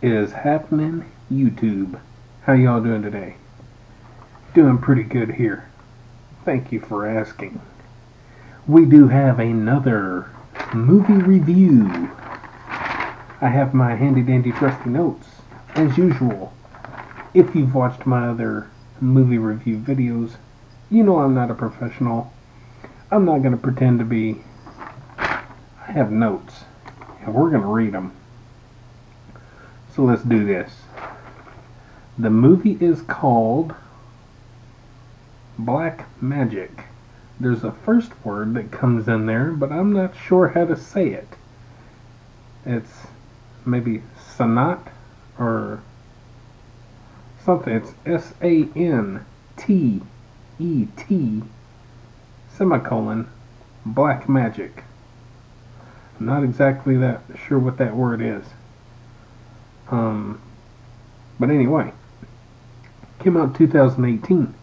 is happening YouTube? How y'all doing today? Doing pretty good here. Thank you for asking. We do have another movie review. I have my handy dandy trusty notes, as usual. If you've watched my other movie review videos, you know I'm not a professional. I'm not going to pretend to be. I have notes, and we're going to read them. So let's do this. The movie is called Black Magic. There's a first word that comes in there, but I'm not sure how to say it. It's maybe Sanat or something. It's S A N T E T semicolon black magic. I'm not exactly that sure what that word is. Um, but anyway, came out 2018.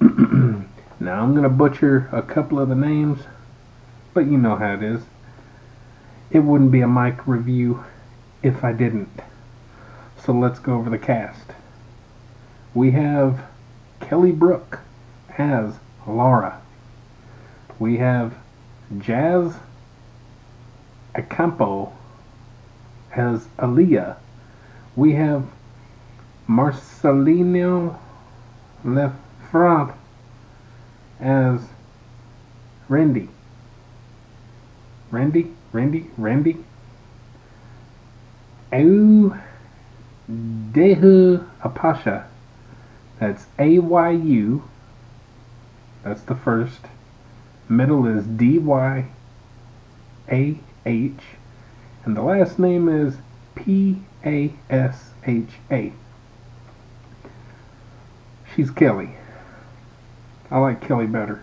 now I'm gonna butcher a couple of the names, but you know how it is. It wouldn't be a mic review if I didn't. So let's go over the cast. We have Kelly Brook as Laura. We have Jazz Acampo as Aaliyah. We have Marcelino Lefrandt as Randy. Randy? Randy? Randy? Au Dehu Apasha. That's A Y U. That's the first. Middle is D Y A H. And the last name is P A S H A. She's Kelly. I like Kelly better.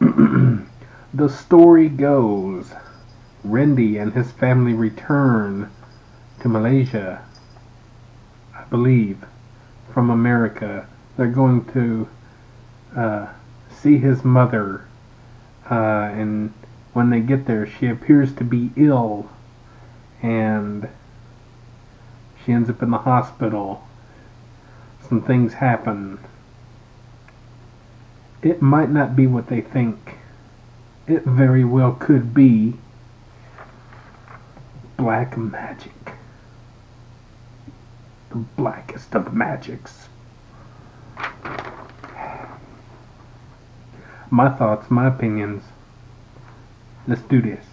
the story goes Randy and his family return to Malaysia, I believe, from America. They're going to uh, see his mother, uh, and when they get there, she appears to be ill, and she ends up in the hospital. Some things happen. It might not be what they think. It very well could be black magic. The blackest of magics. My thoughts, my opinions. Let's do this.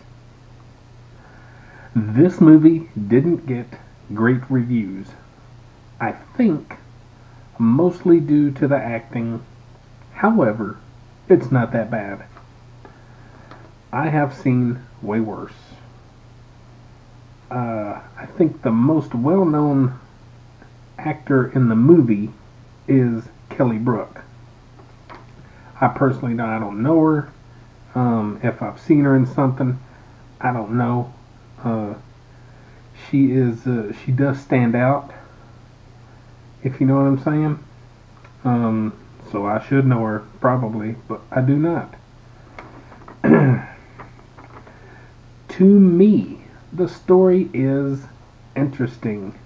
This movie didn't get great reviews. I think mostly due to the acting. However, it's not that bad. I have seen way worse. Uh, I think the most well known actor in the movie is Kelly Brook. I personally I don't know her. Um, if I've seen her in something, I don't know. Uh, she is uh, she does stand out. If you know what I'm saying. Um, so I should know her probably, but I do not. to me, the story is interesting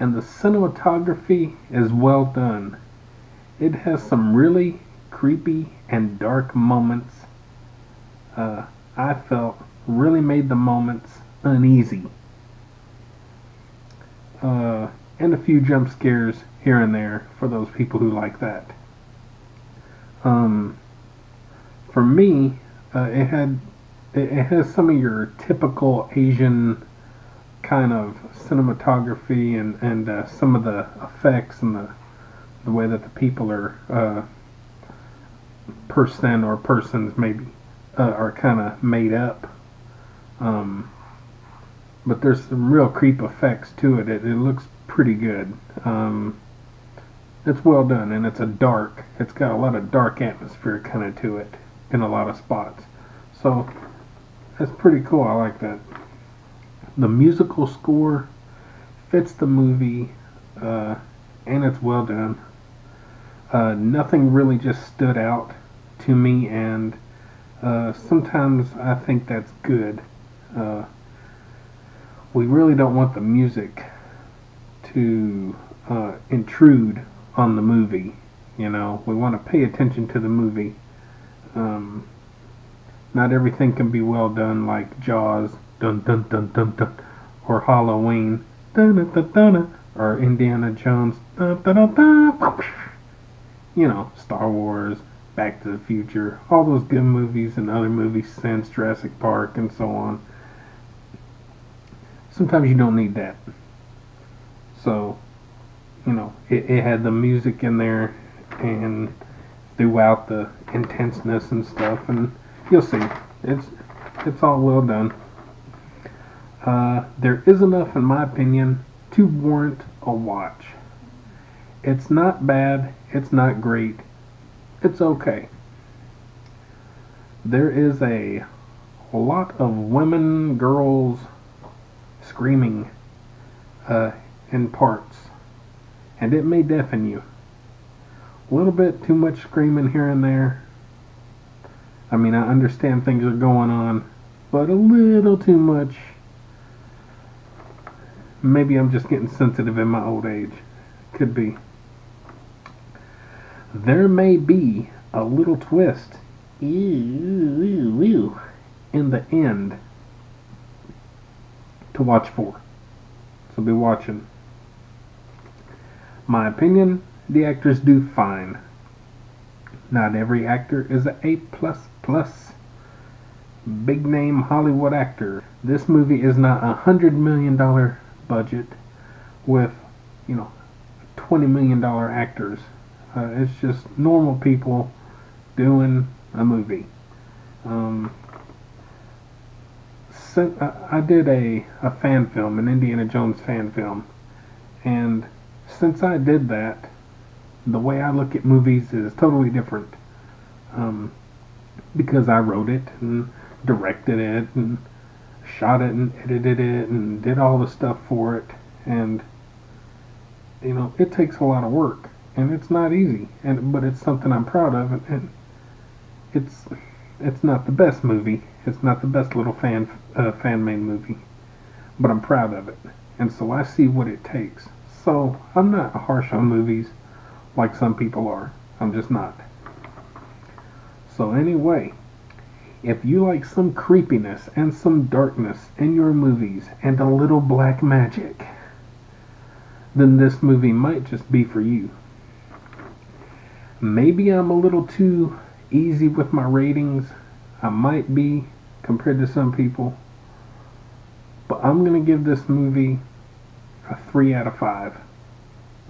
and the cinematography is well done. It has some really creepy and dark moments. Uh, I felt really made the moments uneasy. Uh, and a few jump scares here and there for those people who like that. Um, for me, uh, it had it, has some of your typical Asian kind of cinematography and and uh, some of the effects and the the way that the people are uh, person or persons maybe uh, are kind of made up. Um, but there's some real creep effects to it. It, it looks pretty good. Um, it's well done and it's a dark. It's got a lot of dark atmosphere kind of to it in a lot of spots. So that's pretty cool. I like that. The musical score fits the movie uh, and it's well done. Uh, nothing really just stood out to me, and uh, sometimes I think that's good. Uh, we really don't want the music to uh, intrude on the movie. You know, we want to pay attention to the movie. Um, not everything can be well done like Jaws, dun dun dun dun dun, or Halloween, dun dun dun dun, or Indiana Jones, dun dun dun dun. You know, Star Wars, Back to the Future, all those good movies and other movies since Jurassic Park and so on. Sometimes you don't need that. So, you know, it, it had the music in there and throughout the intenseness and stuff, and you'll see, it's it's all well done. Uh, there is enough, in my opinion, to warrant a watch. It's not bad. It's not great. It's okay. There is a lot of women, girls screaming uh, in parts, and it may deafen you. A little bit too much screaming here and there. I mean, I understand things are going on, but a little too much. Maybe I'm just getting sensitive in my old age. Could be. There may be a little twist in the end to watch for. So be watching. My opinion, the actors do fine. Not every actor is a A plus plus. Big name Hollywood actor. This movie is not a hundred million dollar budget with, you know, twenty million dollar actors. Uh, it's just normal people doing a movie. Um, I did a, a fan film, an Indiana Jones fan film, and since I did that, the way I look at movies is totally different. Um, because I wrote it and directed it and shot it and edited it and did all the stuff for it, and you know it takes a lot of work and it's not easy, and but it's something I'm proud of, and, and it's it's not the best movie. It's not the best little fan uh, fan made movie, but I'm proud of it, and so I see what it takes. So I'm not harsh on movies like some people are. I'm just not. So anyway, if you like some creepiness and some darkness in your movies and a little black magic, then this movie might just be for you. Maybe I'm a little too easy with my ratings. I might be compared to some people. But I'm going to give this movie a 3 out of 5.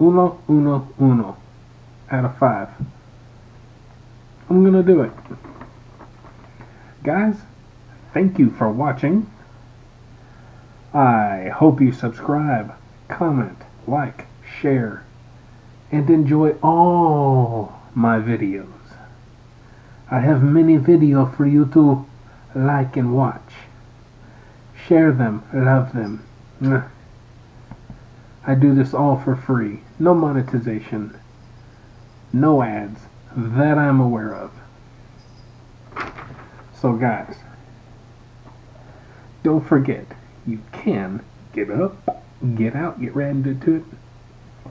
Uno, uno, uno out of 5. I'm going to do it. Guys, thank you for watching. I hope you subscribe, comment, like, share, and enjoy all my videos. I have many videos for you to like and watch. Share them, love them. I do this all for free. No monetization. No ads that I'm aware of. So guys, don't forget, you can get up, get out, get right into it,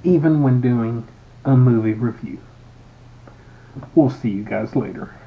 even when doing a movie review. We'll see you guys later.